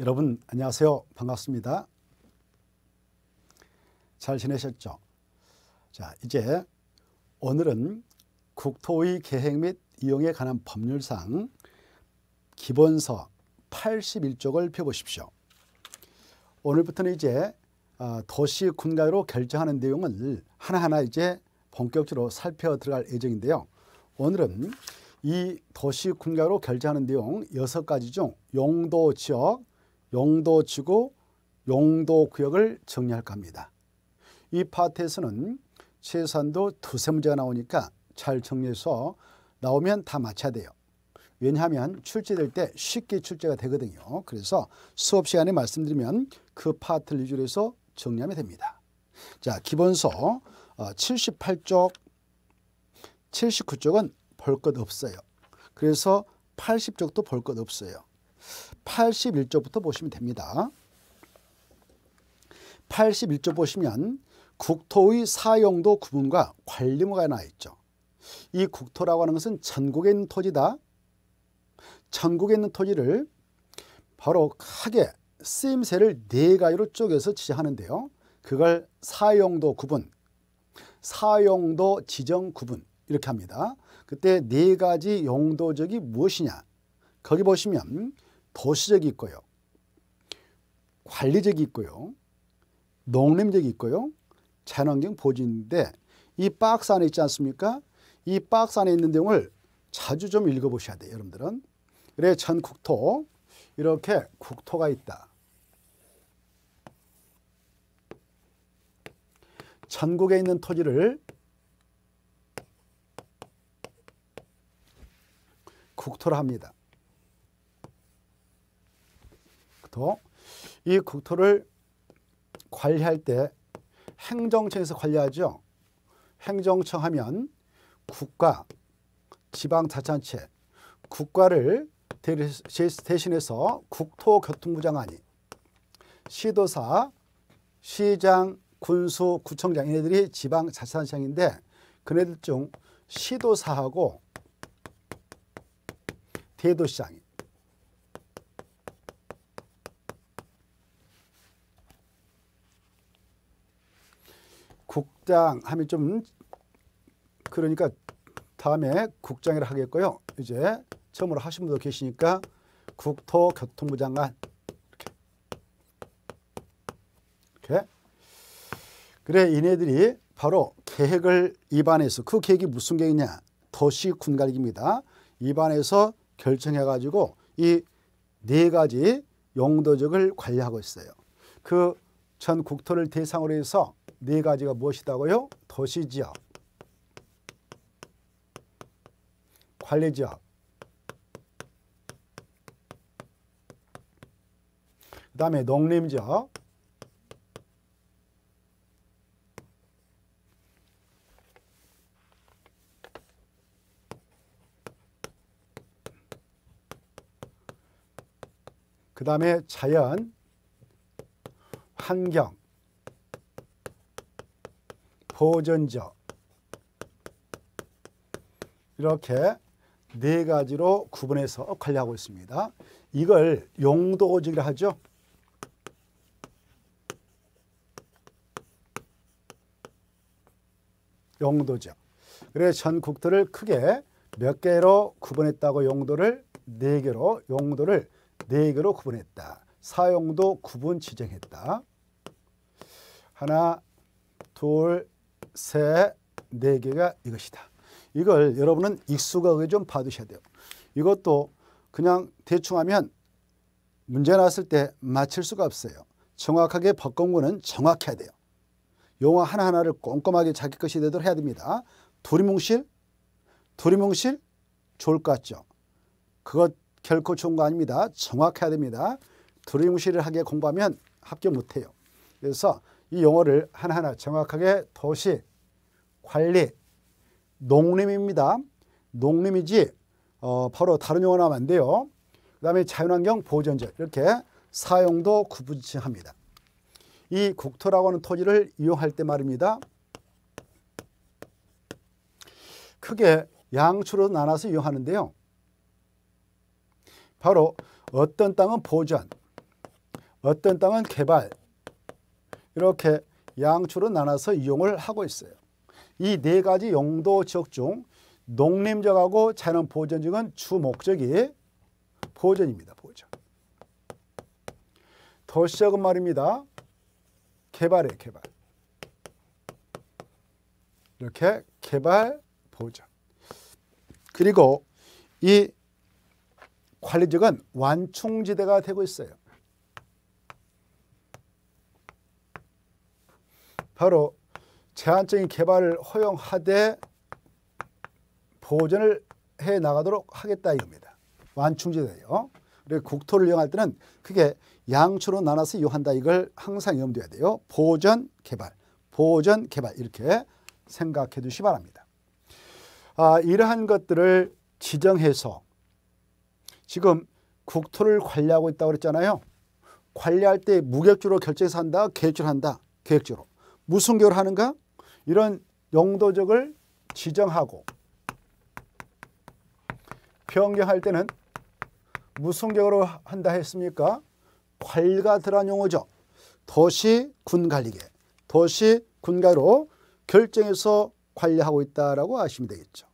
여러분 안녕하세요. 반갑습니다. 잘 지내셨죠? 자, 이제 오늘은 국토의 계획 및 이용에 관한 법률상 기본서 81쪽을 펴보십시오. 오늘부터는 이제 아, 도시 군가로 결정하는 내용을 하나하나 이제 본격적으로 살펴 들어갈 예정인데요. 오늘은 이 도시 군가로 결정하는 내용 여섯 가지 중 용도 지역, 용도 지구, 용도 구역을 정리할까 합니다. 이 파트에서는 최소한도 두세 문제가 나오니까 잘 정리해서 나오면 다 맞춰야 돼요. 왜냐하면 출제될 때 쉽게 출제가 되거든요. 그래서 수업 시간에 말씀드리면 그 파트를 위주로 해서 정리하면 됩니다. 자, 기본서 78쪽, 어, 79쪽은 볼 것 없어요. 그래서 80쪽도 볼 것 없어요. 81쪽부터 보시면 됩니다. 81쪽 보시면 국토의 사용도 구분과 관리무가 나와 있죠. 이 국토라고 하는 것은 전국에 있는 토지다. 전국에 있는 토지를 바로 크게 쓰임새를 네 가지로 쪼개서 지정하는데요. 그걸 사용도 구분, 사용도 지정 구분 이렇게 합니다. 그때 네 가지 용도적이 무엇이냐? 거기 보시면 도시적이 있고요. 관리적이 있고요. 농림적이 있고요. 자연환경 보진인데 이 박스 안에 있지 않습니까? 이 박스 안에 있는 내용을 자주 좀 읽어보셔야 돼요. 여러분들은. 그래 전 국토 이렇게 국토가 있다. 전국에 있는 토지를 국토로 합니다. 국토. 이 국토를 관리할 때 행정청에서 관리하죠. 행정청 하면 국가, 지방자치단체, 국가를 대신해서 국토교통부 장관이 시도사, 시장, 군수, 구청장 얘네들이 지방자치단체장인데 그네들 중 시도사하고 대도시장이 국장 하면 좀 그러니까 다음에 국장이라 하겠고요. 이제 처음으로 하신 분도 계시니까 국토교통부 장관 이렇게 이렇게 그래 이네들이 바로 계획을 입안해서 그 계획이 무슨 계획이냐 도시 군갈기입니다. 입안해서 결정해 가지고 이 네 가지 용도적을 관리하고 있어요. 그 전 국토를 대상으로 해서 네 가지가 무엇이다고요? 도시지역, 관리지역, 그 다음에 농림지역, 그 다음에 자연, 환경, 보전적 이렇게 네 가지로 구분해서 관리하고 있습니다. 이걸 용도지라 하죠. 용도죠. 그래서 전국들을 크게 몇 개로 구분했다고 용도를 네 개로 용도를 네 개로 구분했다. 사용도 구분 지정했다. 하나, 둘, 세, 네 개가 이것이다. 이걸 여러분은 익숙하게 좀 봐두셔야 돼요. 이것도 그냥 대충 하면 문제 났을 때 맞힐 수가 없어요. 정확하게 법공부는 정확해야 돼요. 용어 하나하나를 꼼꼼하게 자기 것이 되도록 해야 됩니다. 두리뭉실? 두리뭉실? 좋을 것 같죠? 그것 결코 좋은 거 아닙니다. 정확해야 됩니다. 두리뭉실을 하게 공부하면 합격 못해요. 그래서 이 용어를 하나하나 정확하게 도시, 관리, 농림입니다. 농림이지 어, 바로 다른 용어 나면 안 돼요. 그 다음에 자연환경 보전제 이렇게 사용도 구분합니다. 이 국토라고 하는 토지를 이용할 때 말입니다. 크게 양초로 나눠서 이용하는데요. 바로 어떤 땅은 보전, 어떤 땅은 개발 이렇게 양초로 나눠서 이용을 하고 있어요. 이 네 가지 용도 지역 중 농림적하고 자연 보전적은 주 목적이 보전입니다. 보전. 도시적은 말입니다. 개발에 개발. 이렇게 개발 보전. 그리고 이 관리적은 완충지대가 되고 있어요. 바로 제한적인 개발을 허용하되 보존을 해 나가도록 하겠다 이겁니다. 완충지대요. 그리고 국토를 이용할 때는 크게 양초로 나눠서 이용한다 이걸 항상 염두해야 돼요. 보존 개발, 보존 개발 이렇게 생각해 두시 바랍니다. 아, 이러한 것들을 지정해서 지금 국토를 관리하고 있다고 그랬잖아요. 관리할 때 무격주로 결정해서 한다, 계획적으로 한다, 계획적으로. 무슨 계획을 하는가? 이런 용도적을 지정하고 변경할 때는 무슨 계획으로 한다 했습니까? 관리가 들어간 용어죠. 도시 군관리계, 도시 군가로 결정해서 관리하고 있다라고 아시면 되겠죠.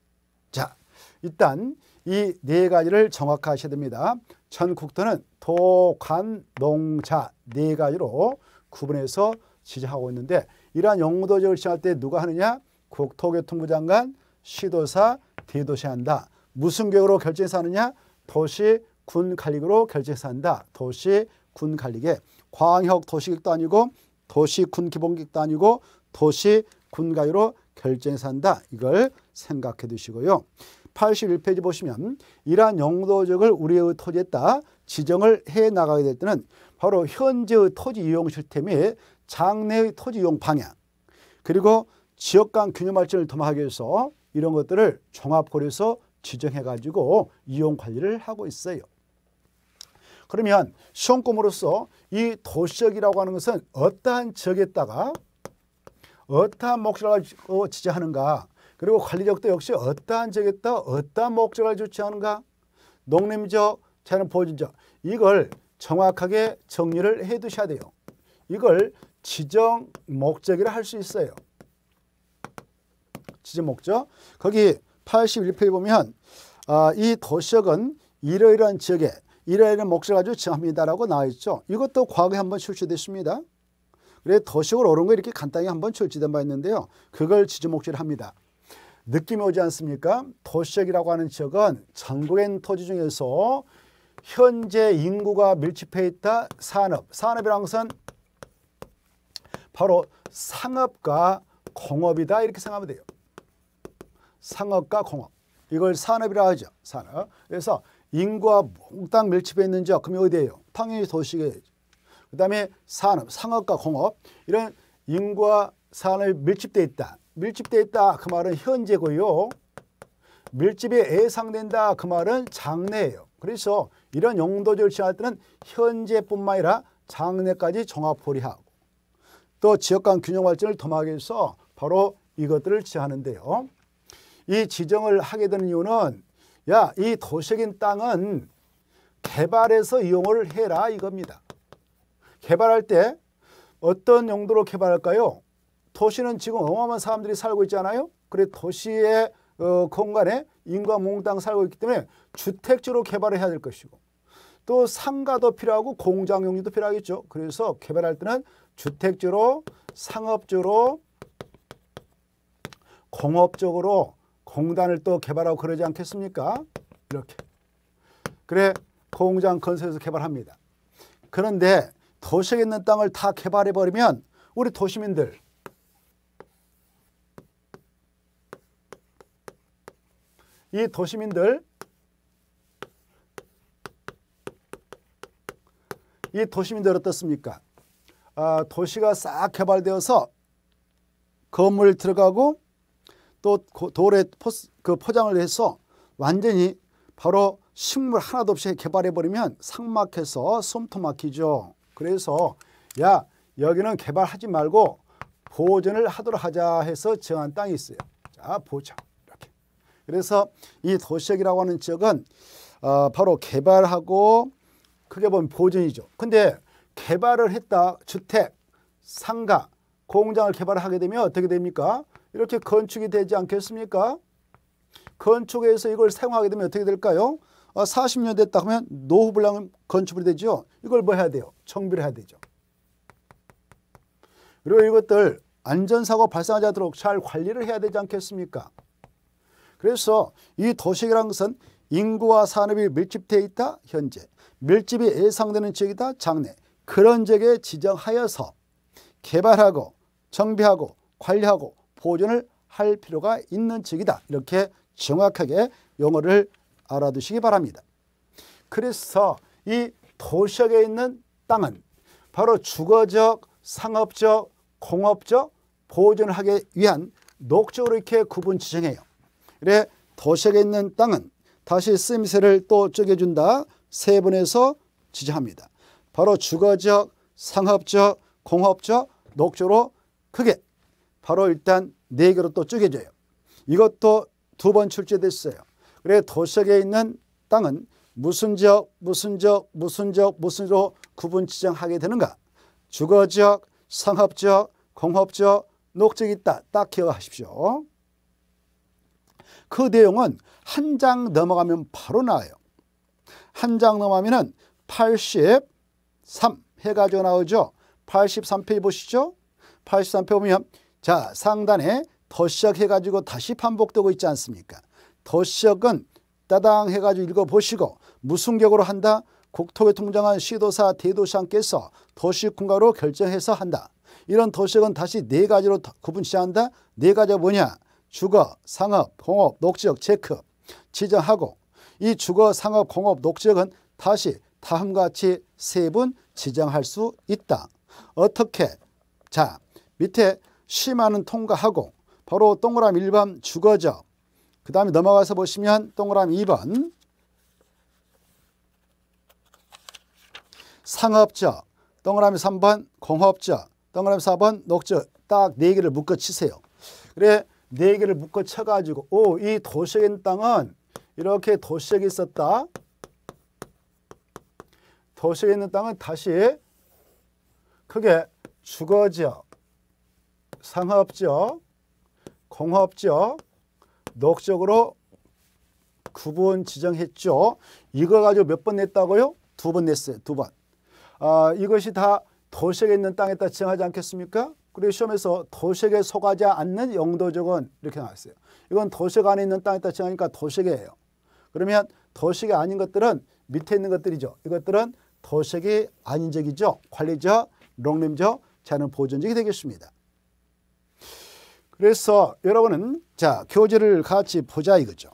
자, 일단 이 네 가지를 정확하셔야 됩니다. 전 국토는 도, 관, 농 자 네 가지로 구분해서 지정하고 있는데 이러한 용도적을 지정할 때 누가 하느냐? 국토교통부 장관, 시도사, 대도시 한다. 무슨 계획으로 결정해서 하느냐? 도시, 군 관리계로 결정해서 한다. 도시, 군 관리계. 광역 도시계획도 아니고 도시, 군 기본계획도 아니고 도시, 군 관리로 결정해서 한다. 이걸 생각해 두시고요. 81페이지 보시면 이러한 용도적을 우리의 토지에다 지정을 해 나가게 될 때는 바로 현재의 토지 이용 및 장래의 토지 이용 방향 그리고 지역 간 균형 발전을 도모하기 위해서 이런 것들을 종합 고려해서 지정해 가지고 이용 관리를 하고 있어요. 그러면 시험검으로서 이 도시적이라고 하는 것은 어떠한 지역에다가 어떠한 목적을 지정하는가 그리고 관리적도 역시 어떠한 지역에다 어떠한 목적을 주체하는가 농림적 자연 보존적 이걸 정확하게 정리를 해 두셔야 돼요. 이걸 지정 목적이라 할 수 있어요. 지정 목적. 거기 81페이지 보면 아, 이 도시역은 이러이러한 지역에 이러이러한 목적을 가지고 지정합니다라고 나와 있죠. 이것도 과거에 한번 출시됐습니다. 그래 도시역을 옳은 거 이렇게 간단히 한번 출시된 바 있는데요. 그걸 지정 목적을 합니다. 느낌이 오지 않습니까? 도시역이라고 하는 지역은 전국의 토지 중에서 현재 인구가 밀집해 있다 산업. 산업이라는 것은 바로 상업과 공업이다 이렇게 생각하면 돼요. 상업과 공업. 이걸 산업이라 하죠. 산업. 그래서 인구와 몽땅 밀집해 있는 지역 그럼 어디예요? 당연히 도시계. 그다음에 산업, 상업과 공업 이런 인구와 산업이 밀집돼 있다. 밀집돼 있다 그 말은 현재고요. 밀집이 예상된다 그 말은 장래예요. 그래서 이런 용도를 정할 때는 현재뿐만 아니라 장래까지 종합 포리하고 또 지역 간 균형 발전을 도모하기 위해서 바로 이것들을 지정하는데요. 이 지정을 하게 되는 이유는 야, 이 도시적인 땅은 개발해서 이용을 해라 이겁니다. 개발할 때 어떤 용도로 개발할까요? 도시는 지금 어마어마한 사람들이 살고 있잖아요. 그래 도시의 어, 공간에 인구가 몽땅 살고 있기 때문에 주택지로 개발을 해야 될 것이고 또 상가도 필요하고 공장 용지도 필요하겠죠. 그래서 개발할 때는 주택지로 상업적으로 공업적으로 공단을 또 개발하고 그러지 않겠습니까? 이렇게. 그래 공장 건설해서 개발합니다. 그런데 도시에 있는 땅을 다 개발해버리면 우리 도시민들 이 도시민들 이 도시민들 어떻습니까? 아, 도시가 싹 개발되어서 건물 들어가고 또 돌에 포스, 그 포장을 해서 완전히 바로 식물 하나도 없이 개발해 버리면 상막해서 숨통 막히죠. 그래서 야 여기는 개발하지 말고 보존을 하도록 하자 해서 정한 땅이 있어요. 자 보존 이렇게. 그래서 이 도시역이라고 하는 지역은 어, 바로 개발하고 크게 보면 보존이죠. 근데 개발을 했다. 주택, 상가, 공장을 개발하게 되면 어떻게 됩니까? 이렇게 건축이 되지 않겠습니까? 건축에서 이걸 사용하게 되면 어떻게 될까요? 40년 아, 됐다 하면 노후불량 건축이 되죠. 이걸 뭐 해야 돼요? 정비를 해야 되죠. 그리고 이것들 안전사고 발생하지 않도록 잘 관리를 해야 되지 않겠습니까? 그래서 이 도시계라는 것은 인구와 산업이 밀집되어 있다 현재 밀집이 예상되는 지역이다 장래 그런 지역에 지정하여서 개발하고 정비하고 관리하고 보존을 할 필요가 있는 지역이다 이렇게 정확하게 용어를 알아두시기 바랍니다. 그래서 이 도시역에 있는 땅은 바로 주거적, 상업적, 공업적 보존을 하기 위한 녹적으로 이렇게 구분 지정해요. 그래 도시역에 있는 땅은 다시 쓰임새를 또 쪼개준다. 세분해서 지정합니다. 바로 주거적, 상업적, 공업적, 녹적으로 크게 바로 일단 네 개로 또 쪼개져요. 이것도 두 번 출제됐어요. 그래 도시역에 있는 땅은 무슨 지역, 무슨 지역, 무슨 지역, 무슨 지로 구분 지정하게 되는가? 주거 지역, 상업 지역, 공업 지역, 녹지역이 있다. 딱 기억하십시오. 그 내용은 한 장 넘어가면 바로 나와요. 한 장 넘어가면 83 해가지고 나오죠. 83페이지 보시죠. 83페이지 보면 자 상단에 더시작 해가지고 다시 반복되고 있지 않습니까? 더시작은 따당 해가지고 읽어보시고 무슨 격으로 한다? 국토교통장관 시도사 대도시장께서 도시군가로 결정해서 한다. 이런 도시역은 다시 네 가지로 구분 지한다. 네 가지가 뭐냐? 주거, 상업, 공업, 녹지역 체크 지정하고 이 주거, 상업, 공업, 녹지역은 다시 다음과 같이 세 분 지정할 수 있다. 어떻게? 자, 밑에 심화는 통과하고 바로 동그라미 1번 주거적 그 다음에 넘어가서 보시면 동그라미 2번 상업적 동그라미 3번 공업적 동그라미 4번 녹적 딱 4개를 묶어 치세요. 그래 네 개를 묶어 쳐가지고 오이 있는 땅은 이렇게 도시에 있었다. 도시에 있는 땅은 다시 크게 주거지역, 상업지역, 공업지역, 녹적으로 구분 지정했죠. 이거 가지고 몇 번 냈다고요? 두 번 냈어요. 두 번. 아, 이것이 다 도시에 있는 땅에다 지정하지 않겠습니까? 그리고 시험에서 도식에 속하지 않는 용도적은 이렇게 나왔어요. 이건 도식 안에 있는 땅에다 정하니까 도식이에요. 그러면 도식이 아닌 것들은 밑에 있는 것들이죠. 이것들은 도식이 아닌 적이죠. 관리적, 롱림적, 자는 보존적이 되겠습니다. 그래서 여러분은 자 교재를 같이 보자 이거죠.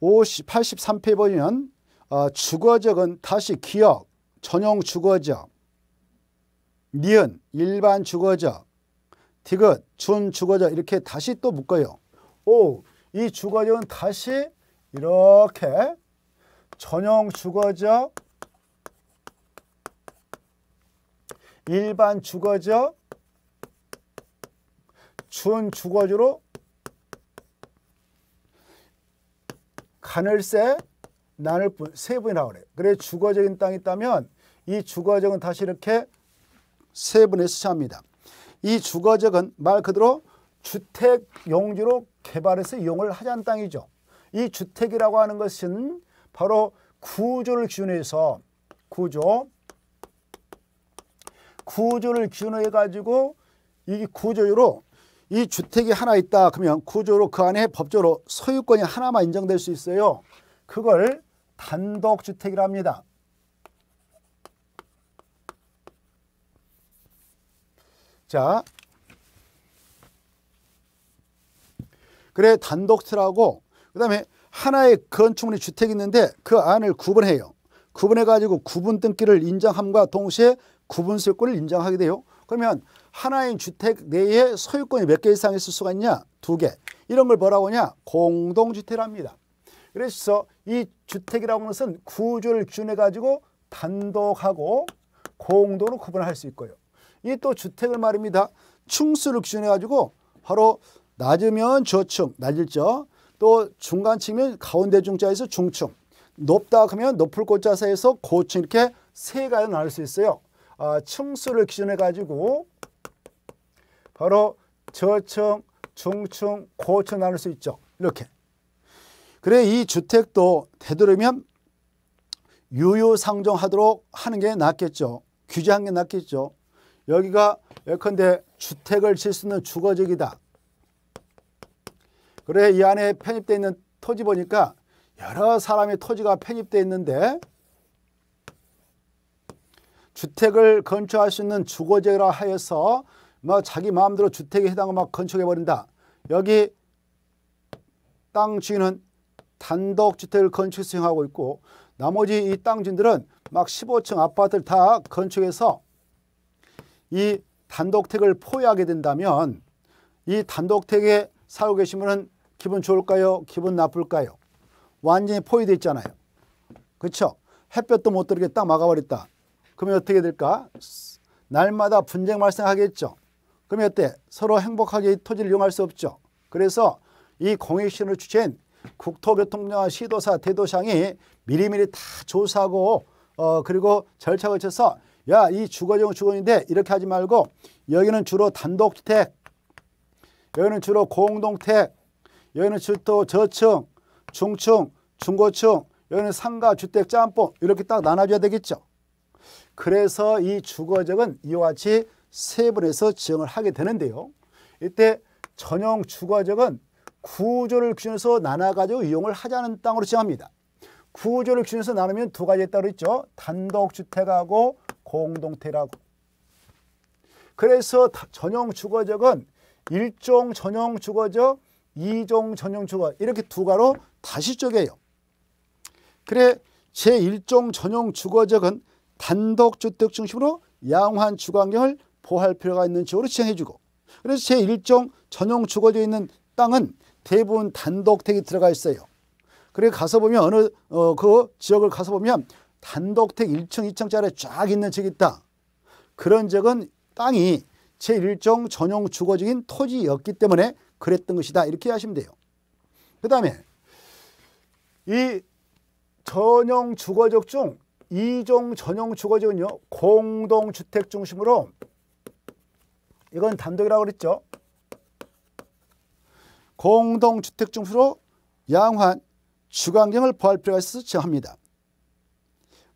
50, 83페이지 보면 어, 주거적은 다시 기억, 전용 주거적, 니은 일반 주거적, 디귿 준 주거적 이렇게 다시 또 묶어요. 오, 이 주거적은 다시 이렇게 전용 주거적, 일반 주거적, 준 주거적으로 가늘새, 나눌 뿐, 세 분이라고 그래요. 그래 주거적인 땅이 있다면 이 주거적은 다시 이렇게 세 분에서 차합니다. 이 주거적은 말 그대로 주택 용지로 개발해서 이용을 하자는 땅이죠. 이 주택이라고 하는 것은 바로 구조를 기준해서 구조 구조를 기준해 가지고 이 구조로 이 주택이 하나 있다 그러면 구조로 그 안에 법적으로 소유권이 하나만 인정될 수 있어요. 그걸 단독주택이랍니다. 자, 그래 단독트라고 그 다음에 하나의 건축물이 주택이 있는데 그 안을 구분해요. 구분해가지고 구분 등기를 인정함과 동시에 구분 소유권을 인정하게 돼요. 그러면 하나의 주택 내에 소유권이 몇 개 이상 있을 수가 있냐? 두 개. 이런 걸 뭐라고 하냐? 공동주택이랍니다. 그래서 이 주택이라고 하는 것은 구조를 기준해가지고 단독하고 공동으로 구분할 수 있고요. 이 또 주택을 말입니다. 충수를 기준해 가지고 바로 낮으면 저층, 낮을죠. 또 중간층이면 가운데 중자에서 중층, 높다 하면 높을 꽃자사에서 고층 이렇게 세 가지로 나눌 수 있어요. 아, 층수를 기준해 가지고 바로 저층, 중층, 고층 나눌 수 있죠. 이렇게. 그래 이 주택도 되도록이면 유효상정하도록 하는 게 낫겠죠. 규제한 게 낫겠죠. 여기가 예컨대 주택을 질수 있는 주거지이다. 그래 이 안에 편입되어 있는 토지 보니까 여러 사람의 토지가 편입되어 있는데 주택을 건축할 수 있는 주거지라 하여서 뭐 자기 마음대로 주택에 해당을 막 건축해 버린다. 여기 땅 주인은 단독 주택을 건축 수행하고 있고 나머지 이 땅 주인들은 막 15층 아파트를 다 건축해서 이 단독택을 포위하게 된다면 이 단독택에 살고 계신 분은 기분 좋을까요? 기분 나쁠까요? 완전히 포위되어 있잖아요. 그렇죠? 햇볕도 못 들게 딱 막아버렸다. 그러면 어떻게 될까? 날마다 분쟁 발생하겠죠. 그러면 어때? 서로 행복하게 이 토지를 이용할 수 없죠. 그래서 이 공익신을 주체인 국토교통부와 시도사, 대도상이 미리미리 다 조사하고 어 그리고 절차 거쳐서 야 이 주거용 주거인데 이렇게 하지 말고 여기는 주로 단독주택 여기는 주로 공동택 여기는 주로 저층 중층 중고층 여기는 상가 주택 짬뽕 이렇게 딱 나눠줘야 되겠죠 그래서 이 주거적은 이와 같이 세분해서 지정을 하게 되는데요 이때 전용 주거적은 구조를 기준해서 나눠가지고 이용을 하자는 땅으로 지정합니다. 구조를 기준해서 나누면 두 가지 따로 있죠. 단독주택하고 공동택하고. 그래서 전용 주거적은 일종 전용 주거적, 이종 전용 주거 이렇게 두 가로 다시 쪼개요. 그래 제1종 전용 주거적은 단독주택 중심으로 양호한 주거환경을 보호할 필요가 있는 지역으로 지정해주고 그래서 제1종 전용 주거지에 있는 땅은 대부분 단독택이 들어가 있어요. 그래 가서 보면 어느 어, 그 지역을 가서 보면 단독택 1층, 2층짜리 쫙 있는 지역이 있다. 그런 적은 땅이 제1종 전용 주거적인 토지였기 때문에 그랬던 것이다. 이렇게 하시면 돼요. 그 다음에 이 전용 주거적 중 2종 전용 주거적은요. 공동주택 중심으로 이건 단독이라고 그랬죠. 공동주택 중수로 양호한 주거환경을 보호할 필요가 있어서 정합니다.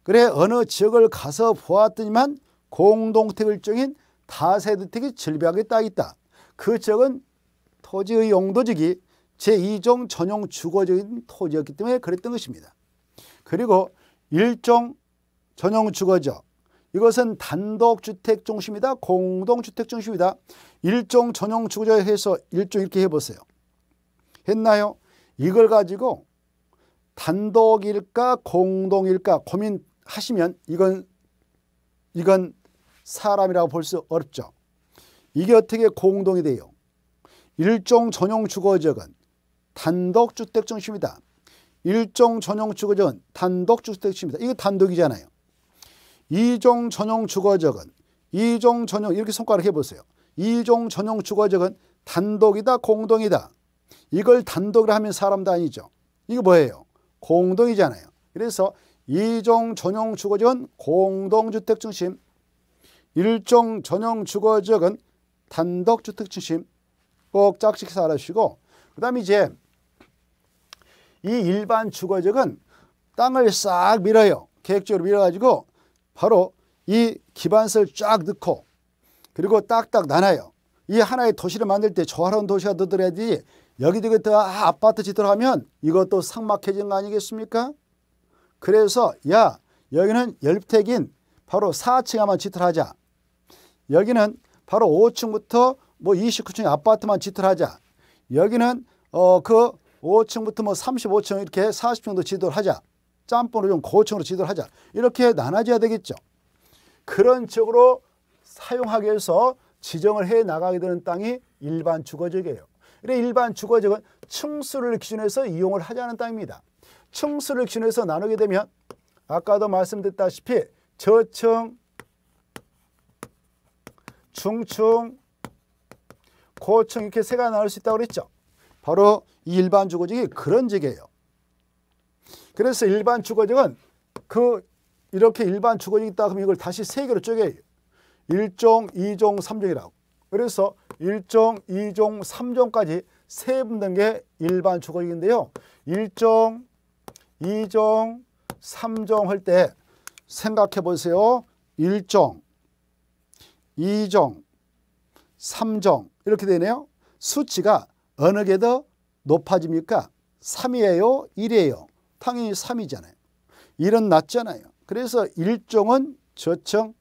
그래 어느 지역을 가서 보았더니만 공동택 일종인 다세대택이 질비하게 딱 있다. 그 지역은 토지의 용도적이 제2종 전용 주거적인 토지였기 때문에 그랬던 것입니다. 그리고 일종 전용 주거적 이것은 단독주택 중심이다. 공동주택 중심이다. 일종 전용 주거적에 해서 일종 이렇게 해보세요. 했나요? 이걸 가지고 단독일까 공동일까 고민하시면 이건 이건 사람이라고 볼 수 어렵죠. 이게 어떻게 공동이 돼요? 일종 전용 주거지역은 단독주택 중심이다. 일종 전용 주거지역은 단독주택 중심이다. 이거 단독이잖아요. 이종 전용 주거지역은 이종 전용 이렇게 손가락 해보세요. 이종 전용 주거지역은 단독이다 공동이다. 이걸 단독으로 하면 사람도 아니죠. 이거 뭐예요? 공동이잖아요. 그래서 이종 전용 주거지역은 공동주택 중심, 일종 전용 주거지역은 단독주택 중심 꼭 짝짓해서 알아주시고 그 다음에 이제 이 일반 주거지역은 땅을 싹 밀어요. 계획적으로 밀어가지고 바로 이 기반서를 쫙 넣고 그리고 딱딱 나눠요. 이 하나의 도시를 만들 때 조화로운 도시가 되더라야지 여기저기 다 아파트 짓도록 하면 이것도 상막해진 거 아니겠습니까? 그래서 야 여기는 열택인 바로 4층 한번 짓을 하자. 여기는 바로 5층부터 뭐 29층 아파트만 짓을 하자. 여기는 어 그 5층부터 뭐 35층 이렇게 40층도 지도를 하자. 짬뽕으로 좀 고층으로 지도를 하자. 이렇게 나눠져야 되겠죠. 그런 쪽으로 사용하기 위해서 지정을 해 나가게 되는 땅이 일반 주거지역이에요. 일반 주거지역은 층수를 기준해서 이용을 하자는 땅입니다. 층수를 기준해서 나누게 되면 아까도 말씀드렸다시피 저층, 중층, 고층 이렇게 세가 나눌 수 있다고 그랬죠. 바로 이 일반 주거지역이 그런 지역이에요. 그래서 일반 주거지역은 그 이렇게 일반 주거지역이 있다 그러면 이걸 다시 세 개로 쪼개요. 일종이종삼종이라고 그래서 일종이종삼종까지 세 분된 게 일반 주거인데요. 일종이종삼종 할 때 생각해 보세요. 일종이종삼종 이렇게 되네요. 수치가 어느 게 더 높아집니까? 3이에요? 1이에요? 당연히 3이잖아요. 1은 낮잖아요. 그래서 1종은 저층,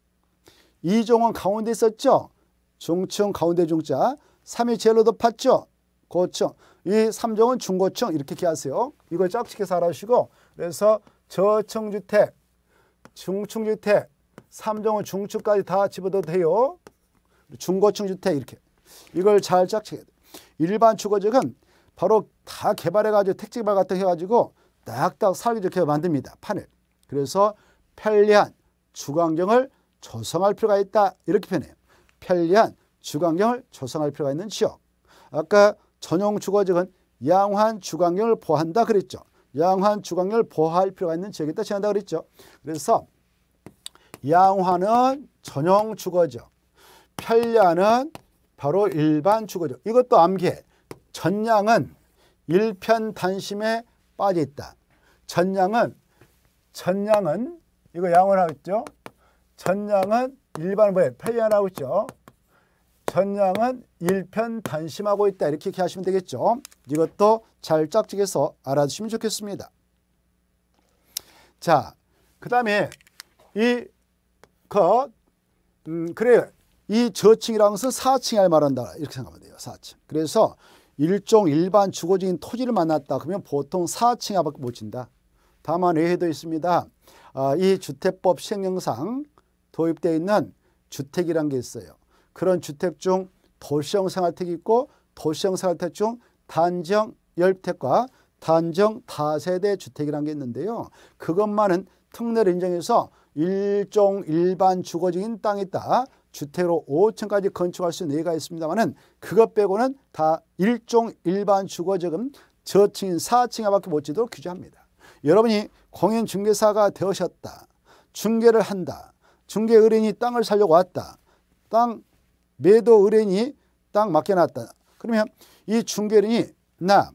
2종은 가운데 있었죠. 중층, 가운데 중자. 3이 제일 높았죠. 고층. 이 3종은 중고층 이렇게 기하세요. 이걸 짝짓해서 알아주시고 그래서 저층주택, 중층주택, 3종은 중층까지 다 집어넣어도 돼요. 중고층 주택 이렇게. 이걸 잘 짝짓해야 돼. 일반 주거지역은 바로 다 개발해가지고 택지 개발 같은 거 해가지고 딱딱 살기 좋게 만듭니다. 판을. 그래서 편리한 주거환경을 조성할 필요가 있다. 이렇게 표현해요. 편리한 주거환경을 조성할 필요가 있는 지역. 아까 전용 주거지역은 양호한 주거환경을 보호한다 그랬죠. 양호한 주거환경을 보호할 필요가 있는 지역이다 지한다 그랬죠. 그래서 양호하는 전용 주거지역, 편리한은 바로 일반 주거지역. 이것도 암기해. 전량은 일편 단심에 빠져 있다. 전량은 전량은 이거 양을 하고 있죠. 전량은 일반 뭐에 편리하고 있죠. 전량은 일편 단심하고 있다. 이렇게 하시면 되겠죠. 이것도 잘 짝짓해서 알아두시면 좋겠습니다. 자, 그 다음에 이, 그, 음, 그래요. 이 저층이라는 것은 4층을 말한다. 이렇게 생각하면 돼요. 4층. 그래서 일종 일반 주거적인 토지를 만났다. 그러면 보통 4층 이밖에 못 진다. 다만 외에도 있습니다. 아, 이 주택법 시행령상 도입되어 있는 주택이란 게 있어요. 그런 주택 중 도시형 생활택이 있고 도시형 생활택 중 단정 열택과 단정 다세대 주택이라는 게 있는데요. 그것만은 특례를 인정해서 일종 일반 주거적인 땅이 있다. 주택으로 5층까지 건축할 수 있는 예가 있습니다만은 그것 빼고는 다 일종 일반 주거적은 저층인 4층에밖에 못 지도록 규제합니다. 여러분이 공인 중개사가 되셨다. 중개를 한다. 중개 의뢰인이 땅을 살려고 왔다. 땅 매도 의뢰인이 땅 맡겨놨다. 그러면 이 중개인이 나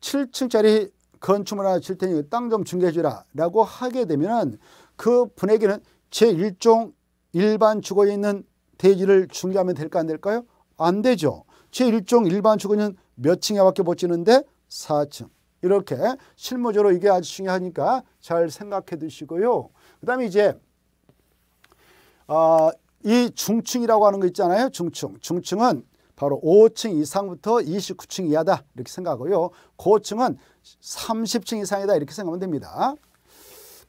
7층짜리 건축물 하나 줄 테니 땅 좀 중개해 주라 라고 하게 되면 그 분에게는 제1종 일반 주거에 있는 대지를 중개하면 될까 안 될까요? 안 되죠. 제1종 일반 주거는 몇 층에 밖에 못 지는데 4층. 이렇게 실무적으로 이게 아주 중요하니까 잘 생각해 두시고요. 그 다음에 이제 어, 이 중층이라고 하는 거 있잖아요. 중층. 중층은 바로 5층 이상부터 29층 이하다 이렇게 생각하고요. 고층은 30층 이상이다 이렇게 생각하면 됩니다.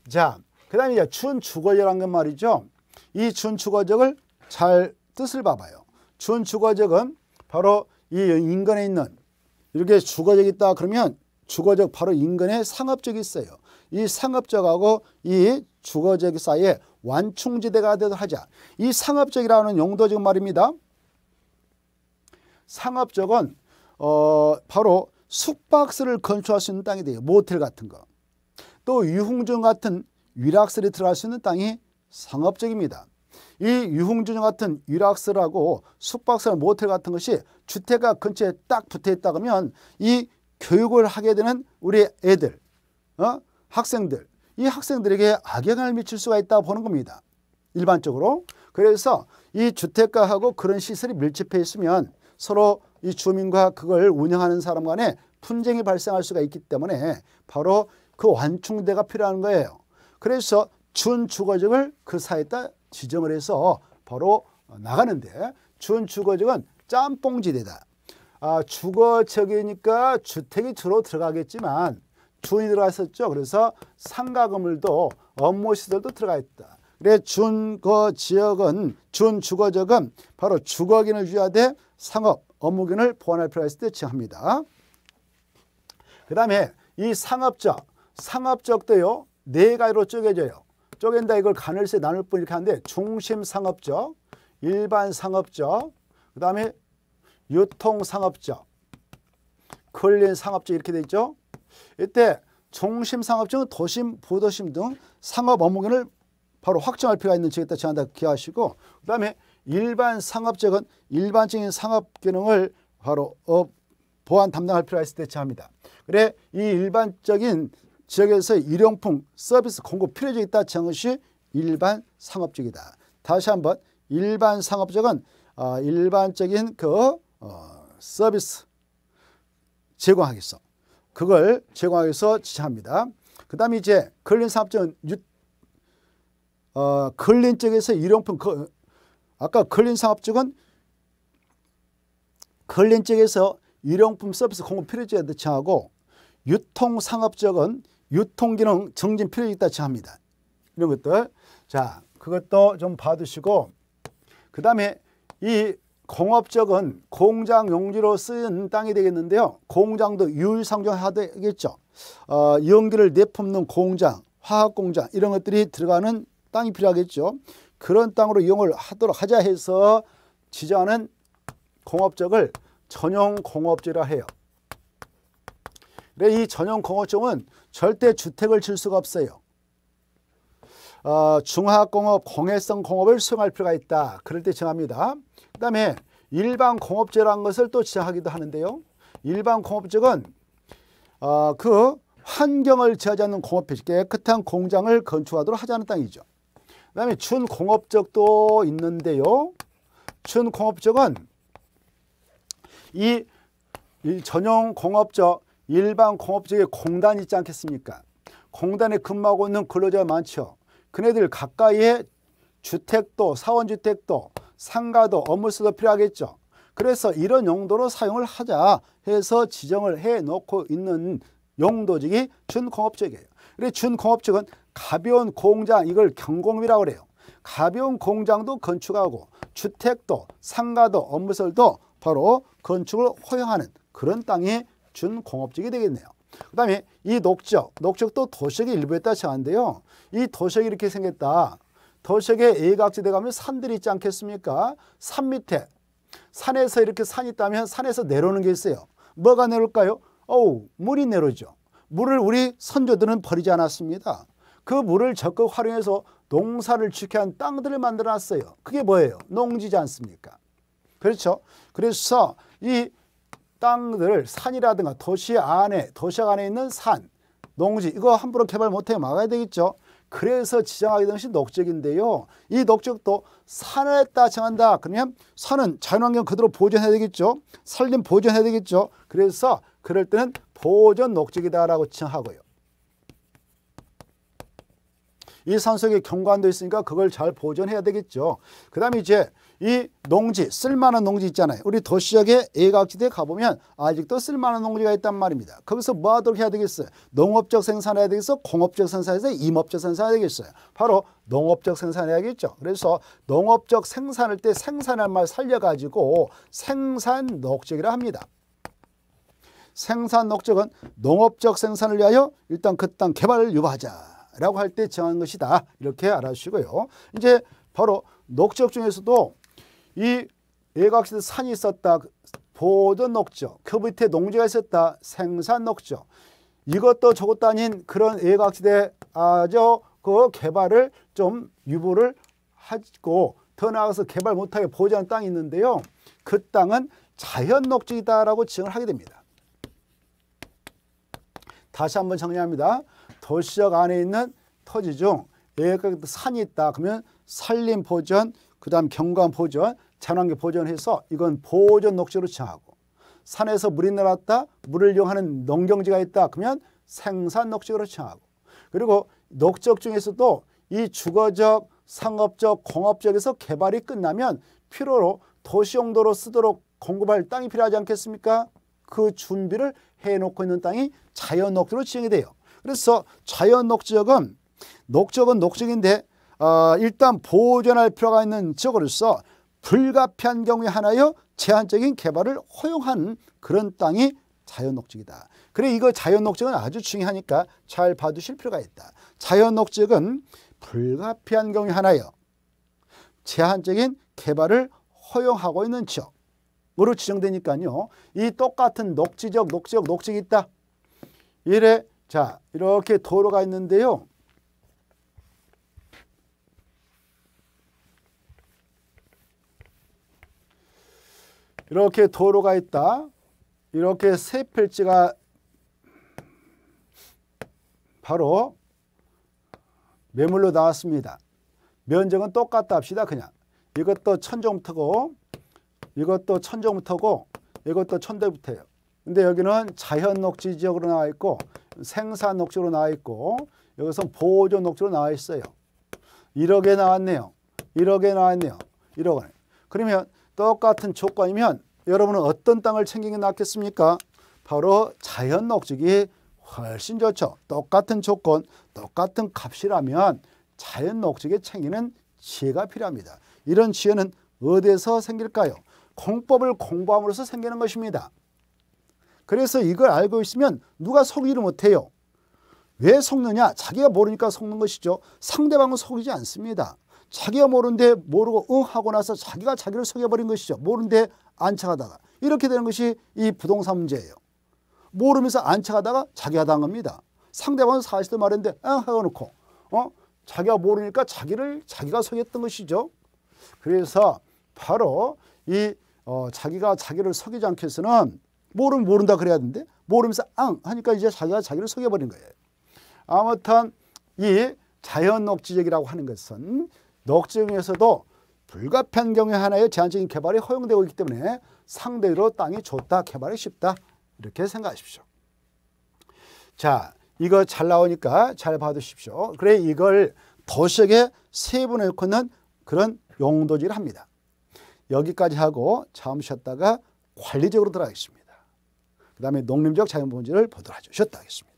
자, 그 다음에 이제 준주거지라는 건 말이죠. 이 준주거적을 잘 뜻을 봐봐요. 준주거적은 바로 이 인근에 있는 이렇게 주거적이 있다 그러면 주거적 바로 인근에 상업적이 있어요. 이 상업적하고 이 주거적 사이에 완충지대가 되도 하자. 이 상업적이라는 용도 지금 말입니다. 상업적은 어 바로 숙박스를 건축할 수 있는 땅이 돼요. 모텔 같은 거. 또 유흥중 같은 위락설이 들어갈 수 있는 땅이 상업적입니다. 이 유흥주점 같은 유락설하고 숙박설 모텔 같은 것이 주택가 근처에 딱 붙어 있다 그러면 이 교육을 하게 되는 우리 애들, 어? 학생들, 이 학생들에게 악영향을 미칠 수가 있다고 보는 겁니다. 일반적으로. 그래서 이 주택가하고 그런 시설이 밀집해 있으면 서로 이 주민과 그걸 운영하는 사람 간에 분쟁이 발생할 수가 있기 때문에 바로 그 완충대가 필요한 거예요. 그래서 준주거적을 그 사이에다 지정을 해서 바로 나가는데 준주거적은 짬뽕지대다. 아, 주거적이니까 주택이 주로 들어가겠지만 준이 들어갔었죠. 그래서 상가 건물도 업무 시설도 들어가 있다. 그래 준거 지역은 준 주거적은 바로 주거기을 유지하되 상업 업무균을 보완할 필요가 있을 때 지합니다. 그 다음에 이 상업적, 상업적도요 네 가지로 쪼개져요. 쪼갠다 이걸 가늘세 나눌 뿐 이렇게 하는데 중심 상업적, 일반 상업적, 그 다음에 유통 상업적, 근린 상업적 이렇게 돼 있죠. 이때 중심 상업적은 도심, 부도심 등 상업 업무견을 바로 확정할 필요가 있는 지역에 지한다 기하시고 그 다음에 일반 상업적은 일반적인 상업 기능을 바로 어, 보안 담당할 필요가 있을 때 지합니다. 그래 이 일반적인 지역에서 일용품 서비스 공급 필요적이 있다 것이 일반 상업적이다. 다시 한번 일반 상업적은 어, 일반적인 그 어, 서비스 제공하기 위해서 그걸 제공하기 위해서 지정합니다. 그 다음에 이제 근린 사업적은 유, 어, 근린 쪽에서 일용품 그, 아까 근린 사업적은 근린 쪽에서 일용품 서비스 공급 필요지에 대처하고 유통상업적은 유통기능 정진 필요에 있다 정합니다. 이런 것들. 자, 그것도 좀 봐두시고 그 다음에 이 공업적은 공장 용지로 쓰인 땅이 되겠는데요. 공장도 유일상종해야 되겠죠. 어, 연기를 내뿜는 공장, 화학공장 이런 것들이 들어가는 땅이 필요하겠죠. 그런 땅으로 이용을 하도록 하자 해서 지정하는 공업적을 전용 공업지라 해요. 이 전용 공업종은 절대 주택을 질 수가 없어요. 어, 중화공업, 공해성 공업을 수용할 필요가 있다. 그럴 때 정합니다. 그 다음에 일반 공업제라는 것을 또 지정하기도 하는데요. 일반 공업적은 어, 그 환경을 지하지 않는 공업회 깨끗한 공장을 건축하도록 하자는 땅이죠. 그 다음에 준공업적도 있는데요. 준공업적은 이, 이 전용 공업적, 일반 공업적의 공단 있지 않겠습니까? 공단에 근무하고 있는 근로자가 많죠. 그네들 가까이에 주택도 사원주택도 상가도 업무수도 필요하겠죠. 그래서 이런 용도로 사용을 하자 해서 지정을 해 놓고 있는 용도직이 준공업적이에요. 그래 준공업적은 가벼운 공장 이걸 경공업이라고 그래요. 가벼운 공장도 건축하고 주택도 상가도 업무설도 바로 건축을 허용하는 그런 땅이 준공업적이 되겠네요. 그 다음에 이 녹적, 녹적도 도시의 일부에 따라 정한데요. 이 도시가 이렇게 생겼다. 도시의 A각지대 가면 산들이 있지 않겠습니까? 산 밑에 산에서 이렇게 산이 있다면 산에서 내려오는 게 있어요. 뭐가 내려올까요? 어우 물이 내려오죠. 물을 우리 선조들은 버리지 않았습니다. 그 물을 적극 활용해서 농사를 지켜 한 땅들을 만들어 놨어요. 그게 뭐예요? 농지지 않습니까? 그렇죠? 그래서 이 땅들 산이라든가 도시 안에 도시 안에 있는 산, 농지 이거 함부로 개발 못해 막아야 되겠죠. 그래서 지정하게 된 것이 녹적인데요. 이 녹적도 산을 따 정한다. 그러면 산은 자연환경 그대로 보존해야 되겠죠. 산림 보존해야 되겠죠. 그래서 그럴 때는 보존 녹적이다라고 지정하고요. 이 산속에 경관도 있으니까 그걸 잘 보존해야 되겠죠. 그 다음에 이제 이 농지, 쓸만한 농지 있잖아요. 우리 도시역에 애각지대에 가보면 아직도 쓸만한 농지가 있단 말입니다. 거기서 뭐 하도록 해야 되겠어요? 농업적 생산해야 되겠어? 공업적 생산해서 임업적 생산해야 되겠어요? 바로 농업적 생산해야겠죠. 그래서 농업적 생산할 때 생산할 말 살려가지고 생산 녹적이라 합니다. 생산 녹적은 농업적 생산을 위하여 일단 그 땅 개발을 유보하자. 라고 할 때 정한 것이다. 이렇게 알아주시고요. 이제 바로 녹적 중에서도 이 예각시대 산이 있었다. 보존 녹적. 그 밑에 농지가 있었다. 생산 녹적. 이것도 저것도 아닌 그런 예각시대 아주 그 개발을 좀 유보를 하고 더 나아가서 개발 못하게 보존한 땅이 있는데요. 그 땅은 자연 녹지이다라고 지정을 하게 됩니다. 다시 한번 정리합니다. 도시역 안에 있는 토지 중 예각 산이 있다. 그러면 산림 보전, 그 다음 경관 보전, 자연환경 보전해서 이건 보전 녹지로 정하고 산에서 물이 내려왔다. 물을 이용하는 농경지가 있다. 그러면 생산 녹지로 정하고 그리고 녹적 중에서도 이 주거적, 상업적, 공업적에서 개발이 끝나면 필요로 도시 용도로 쓰도록 공급할 땅이 필요하지 않겠습니까? 그 준비를 해놓고 있는 땅이 자연 녹지로 지정이 돼요. 그래서 자연 녹지역은 녹적은 녹적인데 어, 일단 보존할 필요가 있는 지역으로서 불가피한 경우에 하나여 제한적인 개발을 허용한 그런 땅이 자연 녹지이다. 그래 이거 자연 녹지은 아주 중요하니까 잘 봐두실 필요가 있다. 자연 녹지은 불가피한 경우에 하나여 제한적인 개발을 허용하고 있는 지역으로 지정되니까요. 이 똑같은 녹지적, 녹지적, 녹지가 있다. 이래 자, 이렇게 도로가 있는데요. 이렇게 도로가 있다. 이렇게 세 필지가 바로 매물로 나왔습니다. 면적은 똑같다 합시다. 그냥 이것도 천정부터고 이것도 천정부터고 이것도 천대부터예요. 근데 여기는 자연 녹지 지역으로 나와 있고 생산 녹지로 나와 있고 여기서 보조 녹지로 나와 있어요. 1억에 나왔네요. 1억에 나왔네요. 1억 원. 그러면 똑같은 조건이면 여러분은 어떤 땅을 챙기는 게 낫겠습니까? 바로 자연 녹지기 훨씬 좋죠. 똑같은 조건, 똑같은 값이라면 자연 녹지기 챙기는 지혜가 필요합니다. 이런 지혜는 어디에서 생길까요? 공법을 공부함으로써 생기는 것입니다. 그래서 이걸 알고 있으면 누가 속이를 못해요. 왜 속느냐? 자기가 모르니까 속는 것이죠. 상대방은 속이지 않습니다. 자기가 모르는데 모르고 응 하고 나서 자기가 자기를 속여버린 것이죠. 모르는데 안착하다가 이렇게 되는 것이 이 부동산 문제예요. 모르면서 안착하다가 자기가 당한 겁니다. 상대방은 사실도 말했는데 응 하고 놓고 어 자기가 모르니까 자기를 자기가 속였던 것이죠. 그래서 바로 이 어, 자기가 자기를 속이지 않기 위해서는 모르면 모른다 그래야 되는데 모르면서 앙 하니까 이제 자기가 자기를 속여버린 거예요. 아무튼 이 자연 녹지적이라고 하는 것은 녹지 중에서도 불가피한 경우에 하나의 제한적인 개발이 허용되고 있기 때문에 상대로 땅이 좋다, 개발이 쉽다 이렇게 생각하십시오. 자, 이거 잘 나오니까 잘 봐두십시오. 그래 이걸 도식에 세분해 놓고는 그런 용도지를 합니다. 여기까지 하고 잠 쉬었다가 관리적으로 들어가겠습니다. 그 다음에 농림적 자연본질을 보도록 하죠. 쉬었다 하겠습니다.